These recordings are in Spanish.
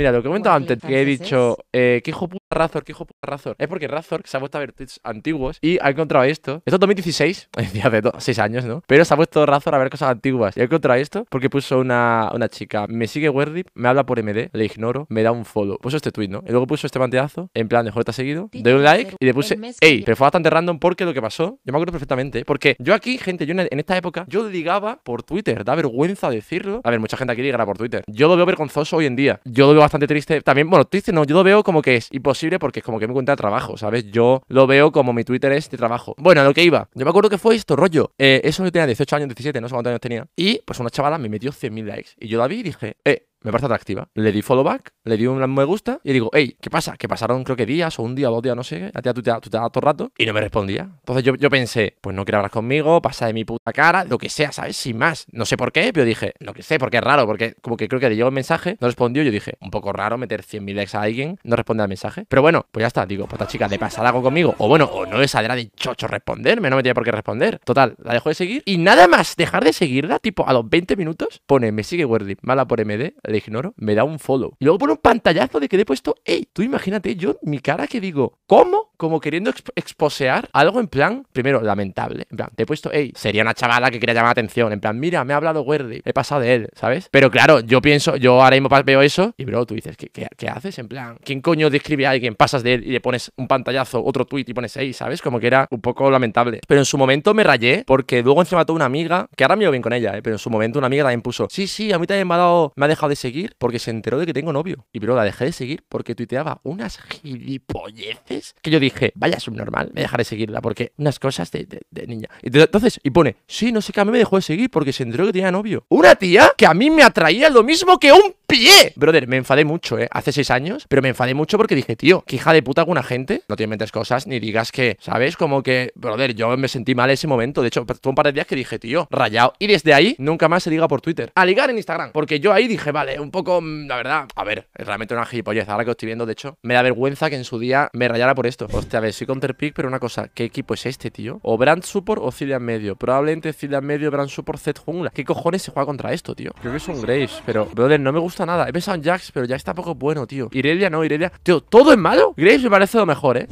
Mira, lo que he comentado antes, que he dicho, eh, ¿qué hijo puta Razor? ¿Qué hijo puta Razor? Es porque Razor se ha puesto a ver tweets antiguos y ha encontrado esto. Esto es 2016, es decir, hace 6 años, ¿no? Pero se ha puesto Razor a ver cosas antiguas. Y ha encontrado esto porque puso una, una chica, me sigue Wordip, me habla por MD, le ignoro, me da un follow. Puso este tweet, ¿no? Y luego puso este panteazo, en plan de J seguido, doy un like y le puse, El mes que ey, viene. pero fue bastante random porque lo que pasó, yo me acuerdo perfectamente. Porque yo aquí, gente, yo en en esta época, yo ligaba por Twitter, da vergüenza decirlo. A ver, mucha gente aquí ligará por Twitter. Yo lo veo vergonzoso hoy en día. Yo lo veo bastante triste. También, bueno, triste no, yo lo veo como que es imposible porque es como que me cuenta trabajo, ¿sabes? Yo lo veo como mi Twitter es de trabajo. Bueno, a lo que iba. Yo me acuerdo que fue esto, rollo. Eh, eso yo tenía 18 años, 17, no sé cuántos años tenía. Y pues una chavala me metió 100.000 likes. Y yo la vi y dije, eh, me parece atractiva. Le di follow back, le di un me gusta y digo, hey, ¿qué pasa? Que pasaron creo que días o un día o dos días, no sé, a ti tú te todo el rato y no me respondía. Entonces yo, yo pensé, pues no quiere hablar conmigo, pasa de mi puta cara, lo que sea, ¿sabes? Sin más. No sé por qué, pero dije, lo que sé, porque es raro, porque como que creo que le llegó el mensaje, no respondió, yo dije, un poco raro meter 100.000 likes a alguien, no responde al mensaje. Pero bueno, pues ya está, digo, pues esta chica de pasar algo conmigo, o bueno, o no le saldrá de chocho responderme, no me tiene por qué responder. Total, la dejo de seguir y nada más dejar de seguirla, tipo a los 20 minutos, pone, me sigue Wordip, mala por MD, le ignoro, me da un follow. Y luego pone un pantallazo de que le he puesto, hey, tú imagínate, yo, mi cara que digo, ¿cómo? Como queriendo exp- exposear algo en plan, primero, lamentable. En plan, te he puesto, hey, sería una chavala que quería llamar la atención. En plan, mira, me ha hablado Wordip, he pasado de él, ¿sabes? Pero claro, yo pienso, yo ahora mismo veo eso y, bro, tú dices, ¿qué, haces? En plan, ¿quién coño describe a alguien? Pasas de él y le pones un pantallazo, otro tweet y pones hey, ¿sabes? Como que era un poco lamentable. Pero en su momento me rayé porque luego encima mató una amiga, que ahora me llevo bien con ella, ¿eh? Pero en su momento una amiga también puso, sí, sí, a mí también me ha, dado, me ha dejado de seguir porque se enteró de que tengo novio. Y bro, la dejé de seguir porque tuiteaba unas gilipolleces que yo dije, vaya subnormal, me dejaré de seguirla porque unas cosas de, de- de niña. Y entonces, y pone, sí, no sé qué, a mí me dejó de seguir porque se enteró que tenía novio. Una tía que a mí me atraía lo mismo que un pie. Brother, me enfadé mucho, ¿eh? Hace seis años, pero me enfadé mucho porque dije, tío, que hija de puta alguna gente, no te inventes cosas ni digas que, ¿sabes? Como que, brother, yo me sentí mal ese momento. De hecho, fue un par de días que dije, tío, rayado. Y desde ahí, nunca más se liga por Twitter. A ligar en Instagram. Porque yo ahí dije, vale, un poco, mm, la verdad, a ver, es realmente una gilipollez. Ahora que lo estoy viendo, de hecho, me da vergüenza que en su día me rayara por esto. Hostia, a ver, soy counterpick, pero una cosa, ¿qué equipo es este, tío? O Brand Support o Cillian Medio. Probablemente Cillian Medio, Brand Support, Z Jungla. ¿Qué cojones se juega contra esto, tío? Creo que es un Graves, pero, brother, no me gusta nada. He pensado en Jax, pero ya está poco bueno, tío. Irelia no, Irelia. Tío, ¿todo es malo? Graves me parece lo mejor, ¿eh?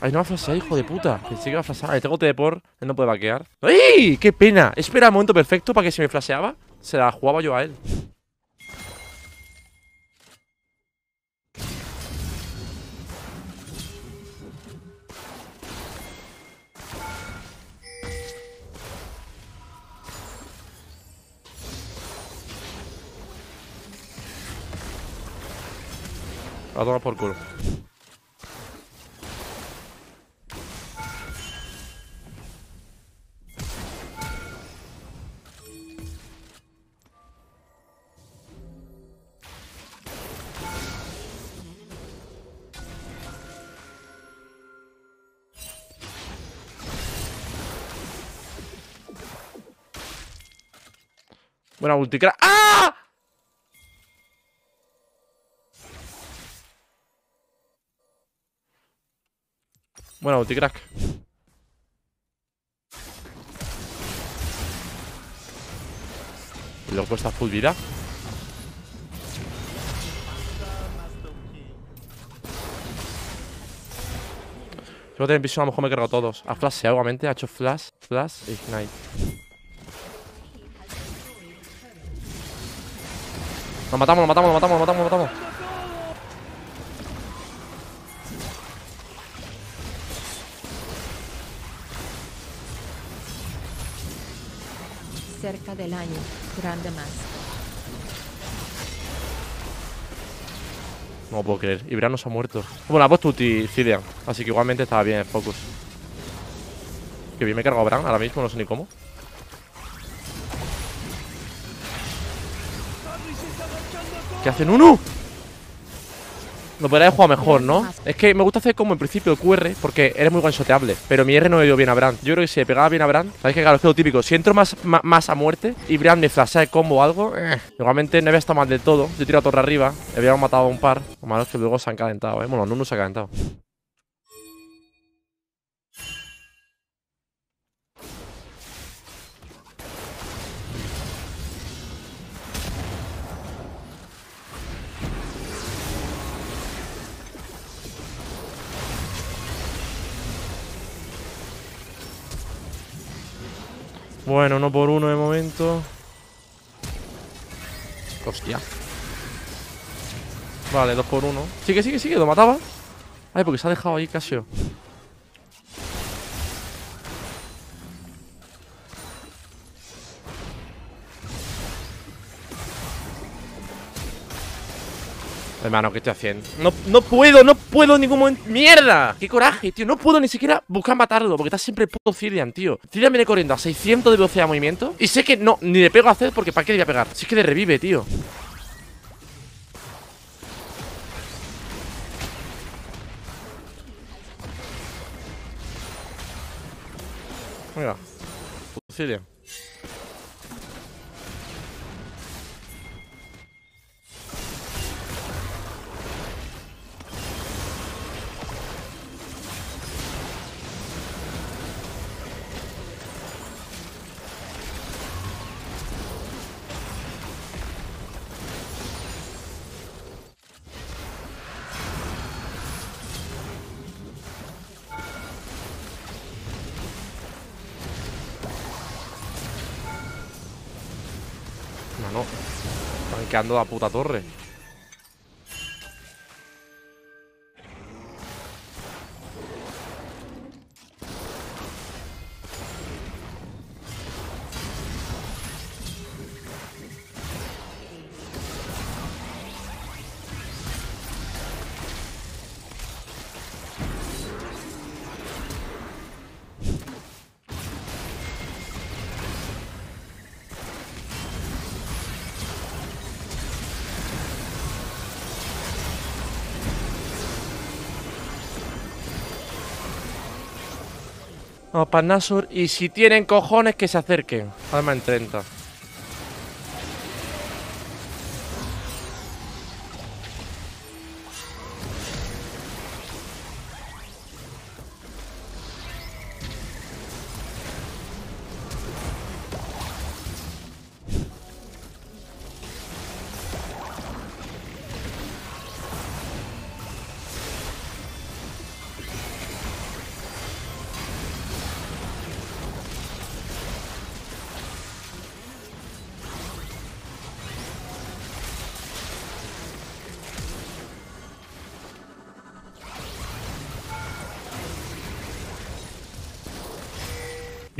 Ay, no va a flashear, hijo de puta. Pensé que iba a flashear. Ahí tengo teleport. Él no puede vaquear. ¡Ay! ¡Qué pena! Espera el momento perfecto para que si me flasheaba, se la jugaba yo a él. A tomar por culo. Buena multicrack. ¡Ah! Buena multicrack. Y luego está full vida. Yo tener visión, a lo mejor me he cargado todos. Ha flasheado, obviamente. Ha hecho flash, flash, e ignite. Lo matamos, lo matamos, lo matamos, lo matamos, lo matamos. Cerca del año, grande más. No puedo creer. Ibran no se ha muerto. Bueno, ha puesto ulti. Así que igualmente estaba bien el focus. Que bien me he cargado Bran ahora mismo, no sé ni cómo. ¿Qué hacen uno? Lo podría haber jugado mejor, ¿no? Es que me gusta hacer como en principio el QR Porque eres muy one-shoteable Pero mi R no le dio bien a Bran Yo creo que si le pegaba bien a Bran Sabes que claro, es lo típico Si entro más, más a muerte Y Bran me flashea el combo o algo eh. Igualmente no había estado mal del todo Yo he tirado torre arriba Habíamos matado a un par Lo malo es que luego se han calentado, ¿eh? Bueno, Nunu se ha calentado Bueno, uno por uno de momento. Hostia. Vale, dos por uno. Sigue, sigue, sigue, lo mataba. Ay, porque se ha dejado ahí Casio. Hermano, ¿qué estoy haciendo? No, no puedo, no puedo en ningún momento ¡Mierda! ¡Qué coraje, tío! No puedo ni siquiera buscar matarlo Porque está siempre el puto Cillian, tío Cillian viene corriendo a 600 de velocidad de movimiento Y sé que no, ni le pego a hacer porque ¿para qué le voy a pegar? Si es que le revive, tío Venga Cillian Tanqueando la puta torre. Vamos para Nasur. Y si tienen cojones, que se acerquen. Además en 30.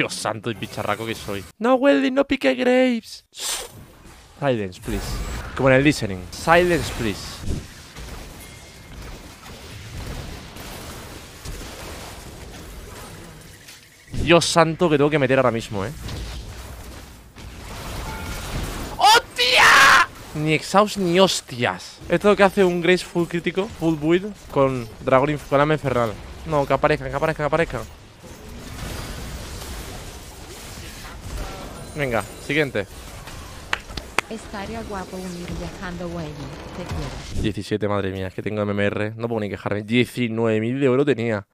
Dios santo, el bicharraco que soy. No, Welding, no pique Graves. Silence, please. Como en el listening. Silence, please. Dios santo que tengo que meter ahora mismo, eh. ¡Hostia! Ni exhaust ni hostias. Esto es lo que hace un Grace full crítico, full build, con Dragón Inf con Infernal. No, que aparezcan, que aparezcan, que aparezcan. Venga, siguiente. Estaría guapo unir viajando Wayne. Te quiero. 17, madre mía, es que tengo MMR. No puedo ni quejarme. 19.000 de oro tenía.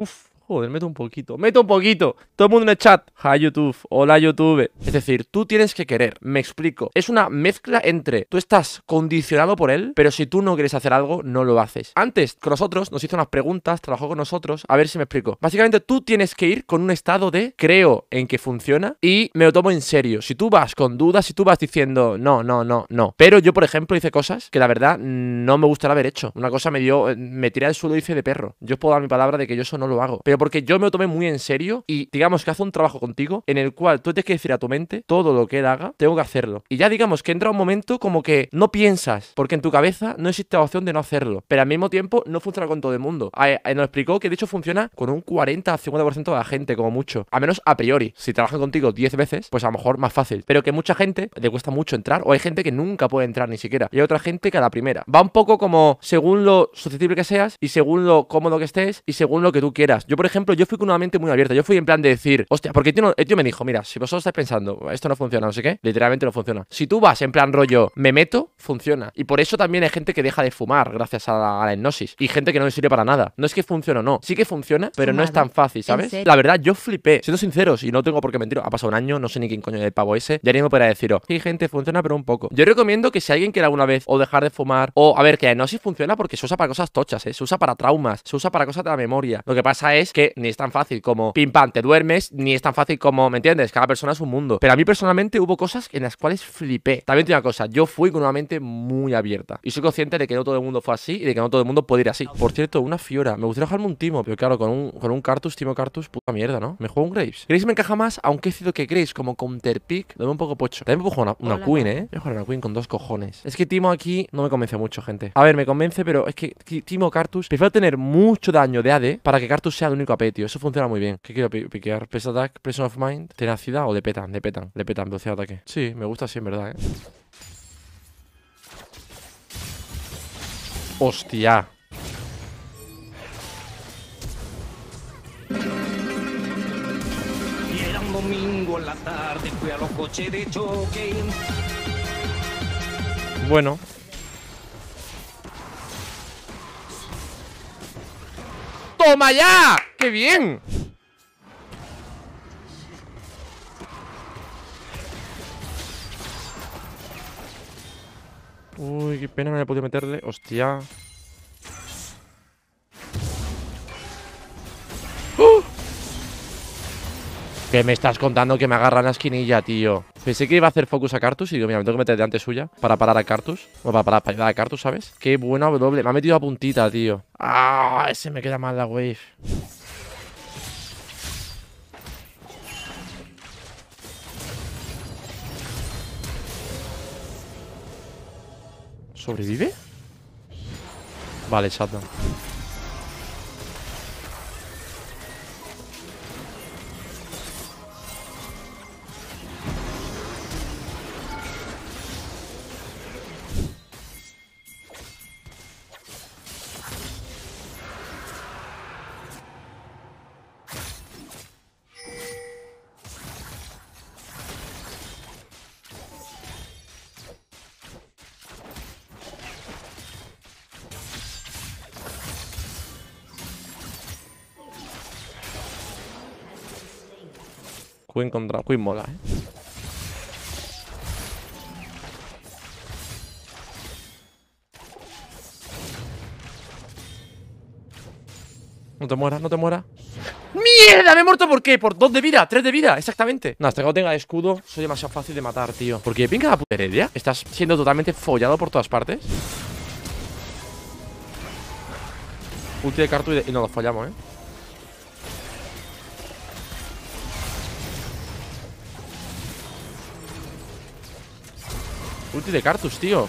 Uf, joder, meto un poquito. ¡Meto un poquito! Todo el mundo en el chat. Hi, YouTube. Hola, YouTube. Es decir, tú tienes que querer. Me explico. Es una mezcla entre tú estás condicionado por él, pero si tú no quieres hacer algo, no lo haces. Antes, con nosotros, nos hizo unas preguntas, trabajó con nosotros. A ver si me explico. Básicamente, tú tienes que ir con un estado de creo en que funciona y me lo tomo en serio. Si tú vas con dudas, si tú vas diciendo no, no, no, no. Pero yo, por ejemplo, hice cosas que la verdad no me gustaría haber hecho. Una cosa me dio, me tiré al suelo y hice de perro. Yo os puedo dar mi palabra de que yo eso no lo hago. Pero porque yo me lo tomé muy en serio y digamos que hace un trabajo contigo en el cual tú tienes que decir a tu mente todo lo que él haga, tengo que hacerlo. Y ya digamos que entra un momento como que no piensas, porque en tu cabeza no existe la opción de no hacerlo. Pero al mismo tiempo no funciona con todo el mundo. Ahí- ahí nos explicó que de hecho funciona con un 40-50% de la gente, como mucho. A menos a priori. Si trabajan contigo 10 veces, pues a lo mejor más fácil. Pero que mucha gente le cuesta mucho entrar, o hay gente que nunca puede entrar ni siquiera. Y hay otra gente que a la primera. Va un poco como según lo susceptible que seas, y según lo cómodo que estés, y según lo que tú quieras. Yo, por ejemplo, yo fui con una mente muy abierta. Yo fui en plan de decir, hostia, porque el tío, no- el tío me dijo, mira, si vosotros estáis pensando, esto no funciona, no sé qué, literalmente no funciona. Si tú vas en plan rollo, me meto, funciona. Y por eso también hay gente que deja de fumar gracias a la, a la hipnosis. Y gente que no le sirve para nada. No es que funcione o no. Sí que funciona, pero no es tan fácil, ¿En ¿sabes? La verdad, yo flipé. Siendo sinceros, y no tengo por qué mentir, ha pasado un año, no sé ni quién coño es el pavo ese. Ya ni me podrá deciros. Sí, gente, funciona, pero un poco. Yo recomiendo que si alguien quiere alguna vez o dejar de fumar, o a ver, que la hipnosis funciona porque se usa para cosas tochas, ¿eh? Se usa para traumas, se usa para cosas de la memoria. Lo que pasa es que ni es tan fácil como pim pam, te duermes, ni es tan fácil como, ¿me entiendes? Cada persona es un mundo. Pero a mí personalmente hubo cosas en las cuales flipé. También te digo una cosa, yo fui con una mente muy abierta. Y soy consciente de que no todo el mundo fue así y de que no todo el mundo puede ir así. Por cierto, una Fiora. Me gustaría dejarme un Timo, pero claro, con un, con un Cartus, Timo Cartus, puta mierda, ¿no? Me juego un Graves. Graves me encaja más, aunque he sido que Graves como counterpick, veo un poco pocho. También me puedo jugar una, una Queen. ¿eh? Voy a jugar una Queen con dos cojones. Es que Timo aquí no me convence mucho, gente. A ver, me convence, pero es que Ti- Timo Cartus, prefiero tener mucho daño de AD para que Cartus sea el único AP, tío. Eso funciona muy bien. ¿Qué quiero pi- piquear? ¿Press Attack, Pressure of Mind, Tenacidad o le petan? Le petan, le petan, velocidad de ataque. Sí, me gusta así, en verdad, ¿eh? Hostia. Y era un domingo en la tarde, fui a los coches de choque. Bueno. ¡Toma ya! ¡Qué bien! Uy, qué pena, no le he podido meterle. Hostia. ¿Qué me estás contando que me agarran la esquinilla, tío? Pensé que iba a hacer focus a Cartus y digo, mira, me tengo que meter delante suya para parar a Cartus. O para parar para ayudar a Cartus, ¿sabes? Qué buena doble. Me ha metido a puntita, tío. Ah, ese me queda mal la wave. ¿Sobrevive? Vale, shutdown. Queen contra Queen mola, eh. No te mueras, no te mueras. ¡Mierda! ¿Me he muerto por qué? Por dos de vida, tres de vida, exactamente. No, hasta que no tenga escudo, soy demasiado fácil de matar, tío. Porque venga la puta heredia. Estás siendo totalmente follado por todas partes. Ulti de cartu y, de- y nos lo fallamos, eh. Ulti de Cartus, tío.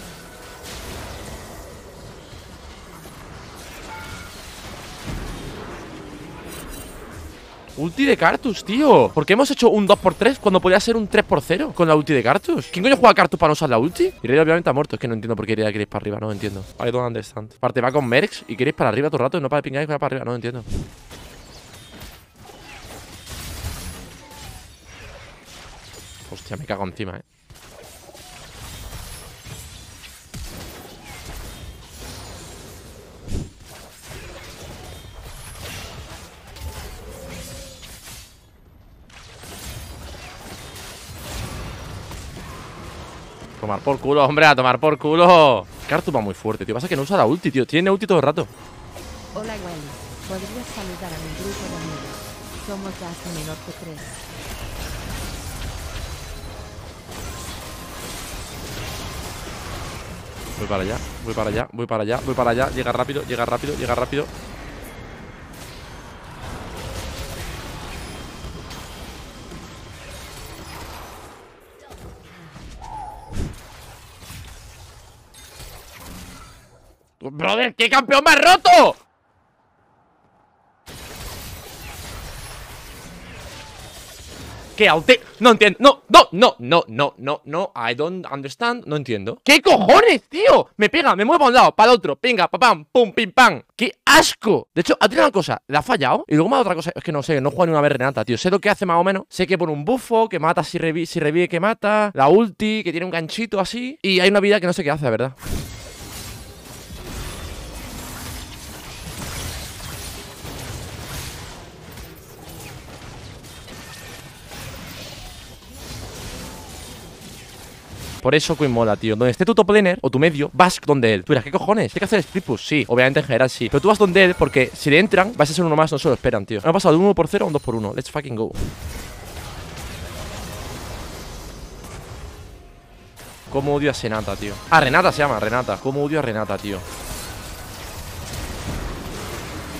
Ulti de Cartus, tío. ¿Por qué hemos hecho un 2x3 cuando podía ser un 3x0 con la ulti de Cartus? ¿Quién coño juega Cartus para no usar la ulti? Irelia obviamente ha muerto. Es que no entiendo por qué Irelia queréis para arriba. No entiendo. I don't understand. Aparte va con Mercs y queréis para arriba todo el rato y no para pingáis para arriba. No entiendo. Hostia, me cago encima, eh. Tomar por culo, hombre, a tomar por culo. Cartu va muy fuerte, tío. Pasa que no usa la ulti, tío. Tiene ulti todo el rato. Hola ¿podrías saludar a mi grupo de amigos? Somos menor que tres. Voy para allá, voy para allá, voy para allá, voy para allá. Llega rápido, llega rápido, llega rápido. ¡Brother, qué campeón más roto! ¿Qué aute? No entiendo. No, no, no, no, no, no, no. I don't understand. No entiendo. ¿Qué cojones, tío? Me pega, me mueve para un lado, para el otro. Venga, papam, pum, pim, pam. ¡Qué asco! De hecho, ha tirado una cosa, le ha fallado. Y luego me ha dado otra cosa. Es que no sé, no juego ni una vez Renata, tío. Sé lo que hace más o menos. Sé que pone un bufo, que mata si, revi si revive, que mata. La ulti, que tiene un ganchito así. Y hay una vida que no sé qué hace, la verdad. Por eso Queen mola, tío. Donde esté tu top laner o tu medio, vas donde él. Tú dirás, ¿qué cojones? ¿Hay que hacer split push? Sí, obviamente en general sí. Pero tú vas donde él porque si le entran, vas a ser uno más, no se lo esperan, tío. Me ha pasado de un 1 por 0 a un 2 por 1 Let's fucking go. ¿Cómo odio a Senata, tío? Ah, Renata se llama, Renata. ¿Cómo odio a Renata, tío?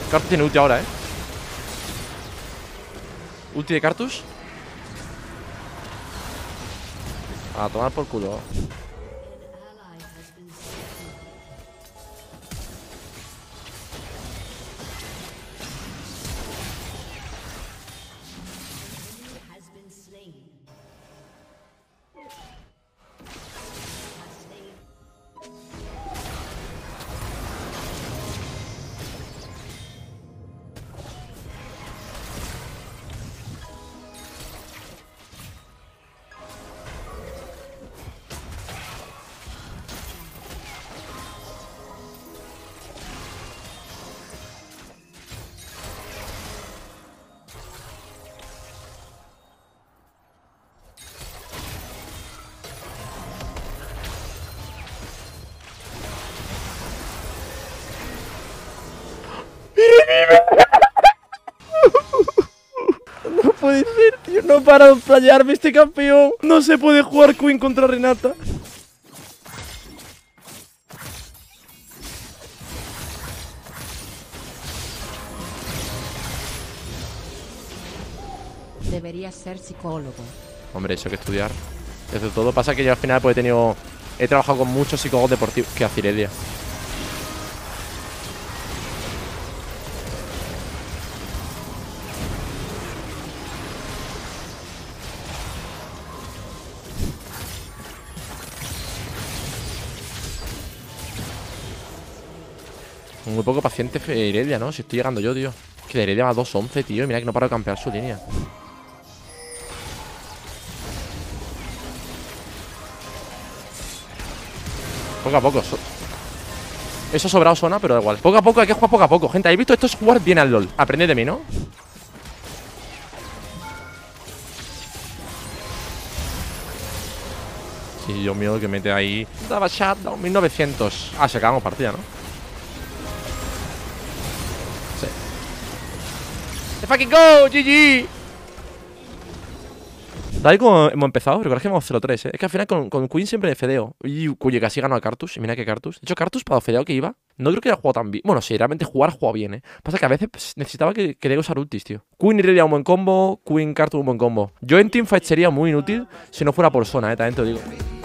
Cartus tiene ulti ahora, ¿eh? Ulti de Cartus. A tomar por culo. Para de playarme este campeón. No se puede jugar Queen contra Renata. Deberías ser psicólogo. Hombre, eso hay que estudiar. Desde todo pasa que yo al final pues he tenido. He trabajado con muchos psicólogos deportivos que a Fe- Irelia, ¿no? Si estoy llegando yo, tío. Que de Irelia va 2-11, tío. Y mira que no paro de campear su línea. Poco a poco. so- Eso sobrado zona, pero da igual. Poco a poco, hay que jugar poco a poco. Gente, ¿habéis visto? Esto es jugar bien al LOL. Aprended de mí, ¿no? Sí, Dios mío, que mete ahí. Daba shutdown 1900. Ah, se acabamos partida, ¿no? Fucking go! GG. Y como hemos empezado, recordad que hemos 0-3, ¿eh? Es que al final con, Queen siempre de fedeo. Y cuyo casi ganó a Cartus. Y mira que Cartus. De hecho, Cartus, para lo fedeado que iba, no creo que haya jugado tan bien. Bueno, sí, realmente jugar, jugado bien, ¿eh? Pasa que a veces pues, necesitaba que, que usar ultis, tío. Queen iría un buen combo, Queen Cartus un buen combo. Yo en teamfight sería muy inútil si no fuera por zona, ¿eh? También digo.